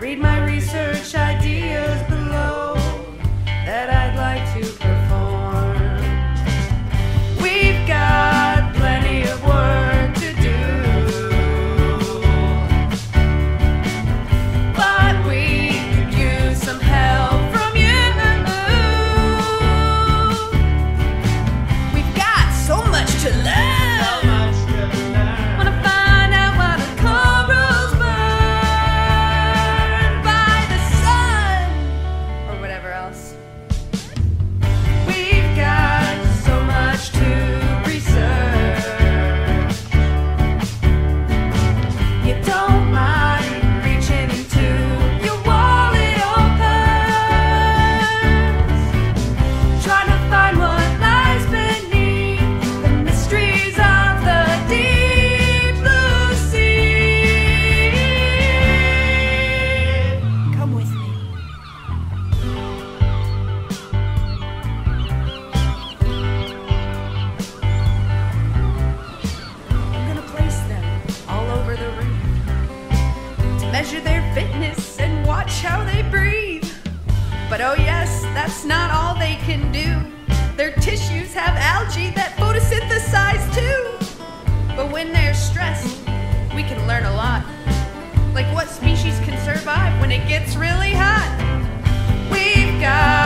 Read my research. I that's not all they can do. Their tissues have algae that photosynthesize too. But when they're stressed, we can learn a lot. Like what species can survive when it gets really hot. We've got